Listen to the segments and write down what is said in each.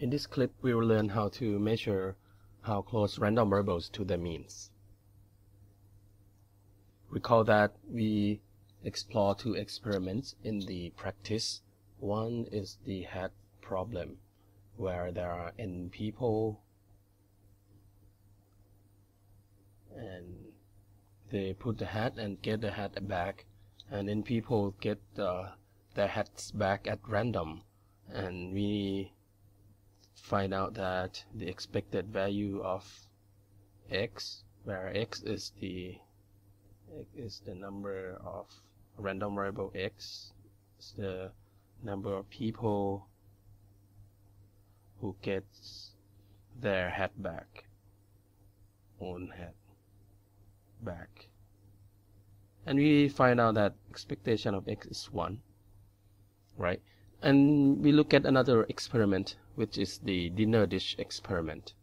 In this clip, we will learn how to measure how close random variables to their means. Recall that we explore two experiments in the practice. One is the hat problem, where there are n people and they put the hat and get the hat back and then people get uh, their hats back at random and we find out that the expected value of x where x is the is the number of random variable x is the number of people who gets their hat back own hat back. And we find out that expectation of x is 1 right and we look at another experiment which is the dinner dish experiment.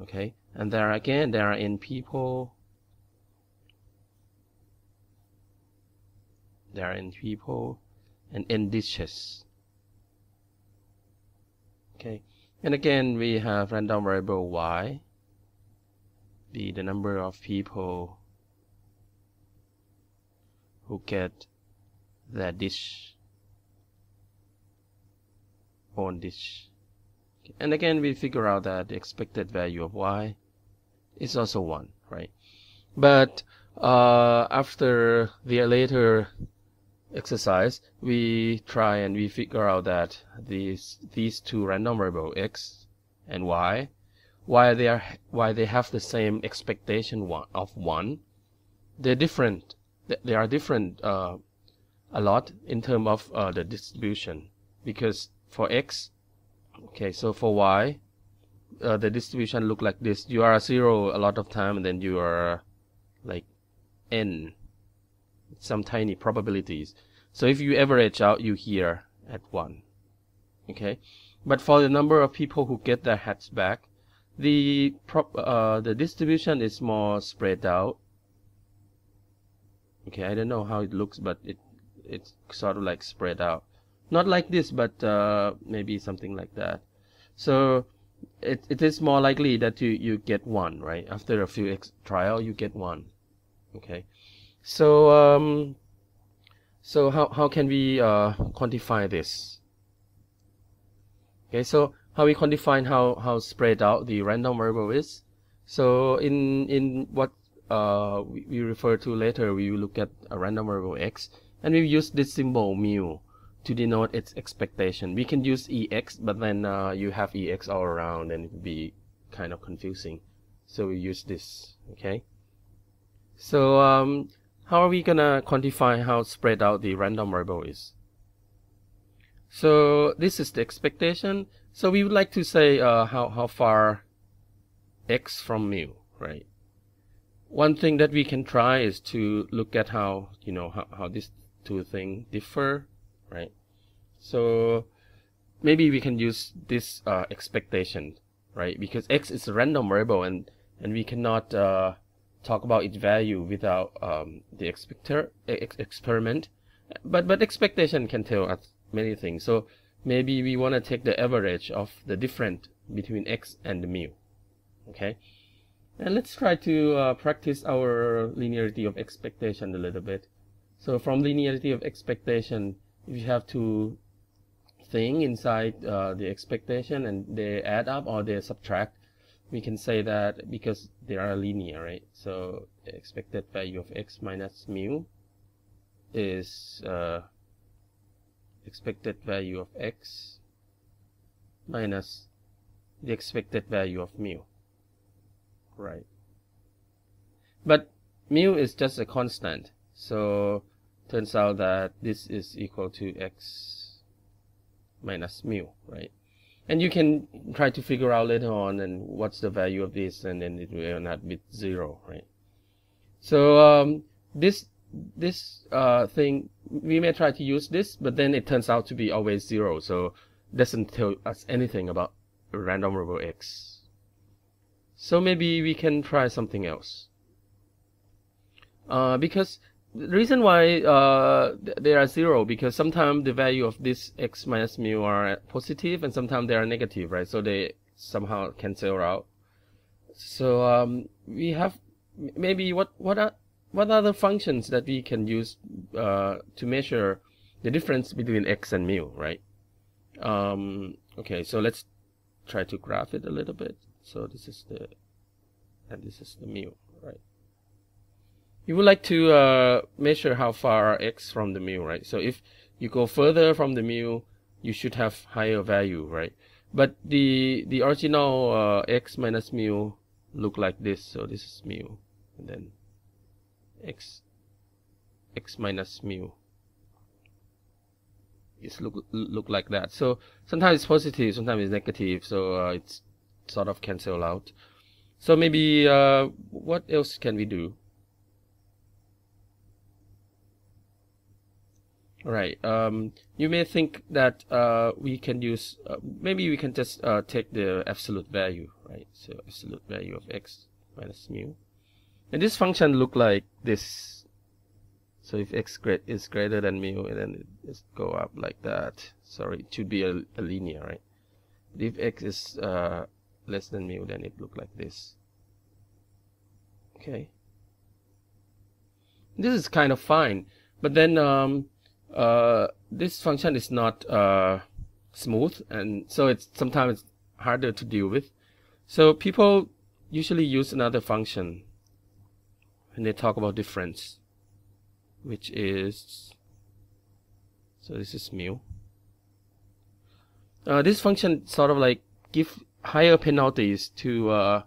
Okay? And there again there are n people. There are n people and n dishes. Okay? And again we have random variable y. Be the number of people who get their dish on this and again we figure out that the expected value of y is also 1 right? But uh, after the later exercise we try and we figure out that these these two random variable x and y why they are why they have the same expectation one, of 1 they're different. They are different uh, a lot in terms of uh, the distribution. Because for x? Okay so for y uh, the distribution look like this. You are zero a lot of time and then you are like n some tiny probabilities. So if you average out you here at 1 okay? But for the number of people who get their hats back the prop, uh, the distribution is more spread out. Okay I don't know how it looks but it it's sort of like spread out not like this but uh, maybe something like that. So it, it is more likely that you you get one right? After a few trial you get one. Okay. So um so how, how can we uh, quantify this? Okay so how we quantify how how spread out the random variable is? So in in what uh, we, we refer to later, we will look at a random variable x, and we use this symbol mu to denote its expectation. We can use ex, but then uh, you have ex all around, and it would be kind of confusing. So we use this, okay? So um, how are we gonna quantify how spread out the random variable is? So this is the expectation. So we would like to say uh, how, how far x from mu, right? one thing that we can try is to look at how you know how, how these two things differ right? So maybe we can use this uh, expectation right? Because x is a random variable and and we cannot uh, talk about its value without um, the expector ex experiment. But but expectation can tell us many things. So maybe we want to take the average of the difference between x and mu okay? And let's try to uh, practice our linearity of expectation a little bit. So from linearity of expectation, if you have two things inside uh, the expectation and they add up or they subtract, we can say that because they are linear, right? So expected value of x minus mu is uh, expected value of x minus the expected value of mu right but mu is just a constant so turns out that this is equal to x minus mu right? And you can try to figure out later on and what's the value of this and then it will not be zero right? So um, this this uh, thing we may try to use this but then it turns out to be always zero so doesn't tell us anything about random variable x. So maybe we can try something else. Uh, because the reason why uh, they are zero because sometimes the value of this x minus mu are positive and sometimes they are negative, right? So they somehow cancel out. So um, we have maybe what what are what are the functions that we can use uh, to measure the difference between x and mu, right? Um, okay, so let's try to graph it a little bit. So this is the and this is the mu, right? You would like to uh, measure how far x from the mu, right? So if you go further from the mu, you should have higher value, right? But the the original uh, x minus mu look like this. So this is mu, and then x x minus mu It's look look like that. So sometimes it's positive, sometimes it's negative. So uh, it's sort of cancel out. So maybe uh, what else can we do? Right. Um, you may think that uh, we can use uh, maybe we can just uh, take the absolute value, right? So absolute value of x minus mu, and this function look like this. So if x is greater than mu, and then it just go up like that. Sorry, it should be a, a linear, right? If x is uh, less than mu, then it look like this. Okay. This is kind of fine, but then um, uh, this function is not uh, smooth and so it's sometimes harder to deal with. So people usually use another function when they talk about difference, which is, so this is mu. Uh, this function sort of like give higher penalties to uh,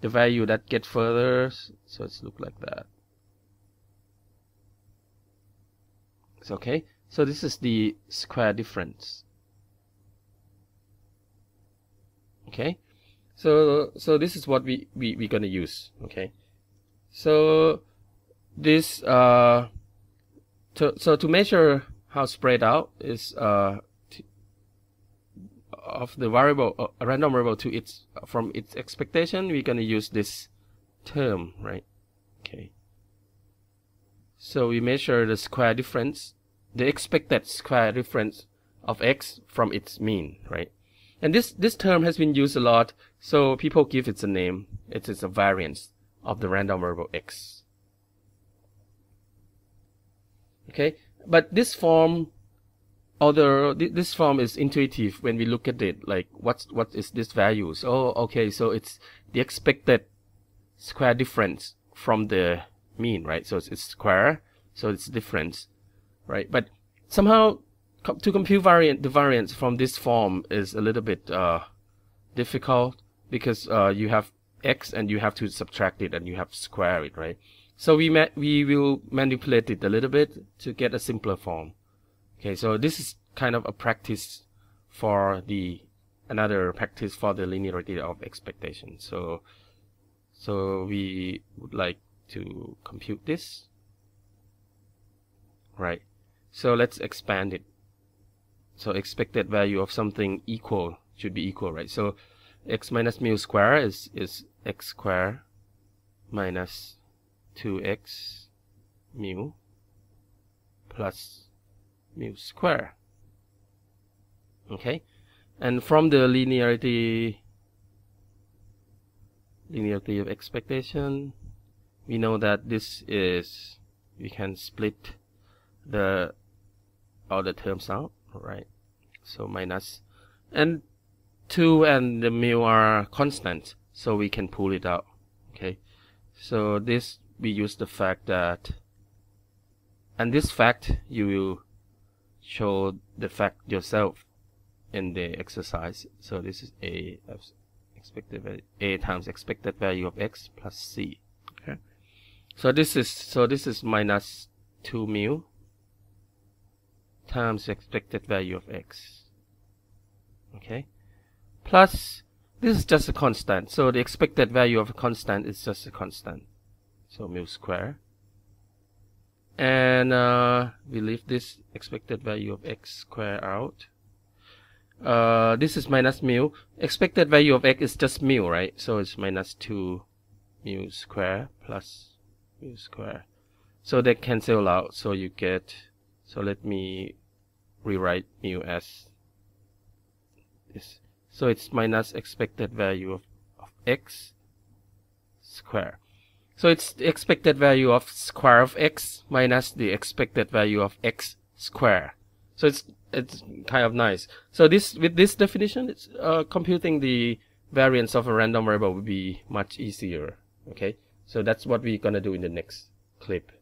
the value that get further, so it's look like that. Okay. So this is the square difference. Okay. So so this is what we we we're gonna use. Okay. So this uh to so to measure how spread out is uh of the variable uh, random variable to its from its expectation we're going to use this term right okay so we measure the square difference, the expected square difference of x from its mean, right? And this, this term has been used a lot, so people give it a name. It is a variance of the random variable x. Okay, but this form, although this form is intuitive when we look at it, like what's what is this value? So okay, so it's the expected square difference from the mean, right? So it's, it's square, so it's difference, right? But somehow to compute variant the variance from this form is a little bit uh, difficult because uh, you have x and you have to subtract it and you have to square it, right? So we we will manipulate it a little bit to get a simpler form. Okay, so this is kind of a practice for the another practice for the linearity of expectation. So so we would like to compute this. Right. So let's expand it. So expected value of something equal should be equal, right? So x minus mu square is, is x square minus 2x mu plus mu square. Okay? And from the linearity linearity of expectation, we know that this is we can split the all the terms out right? So minus and 2 and the mu are constant so we can pull it out okay? So this we use the fact that and this fact you will show the fact yourself in the exercise. So this is a expected a times expected value of x plus c so this is so this is minus 2 mu times expected value of x. Okay. Plus this is just a constant. So the expected value of a constant is just a constant. So mu square. And uh, we leave this expected value of x square out. Uh, this is minus mu. Expected value of x is just mu, right? So it's minus 2 mu square plus mu square. so they cancel out so you get so let me rewrite mu as this. So it's minus expected value of, of x square. So it's the expected value of square of x minus the expected value of x square. So it's it's kind of nice. So this with this definition it's uh, computing the variance of a random variable will be much easier okay so that's what we're gonna do in the next clip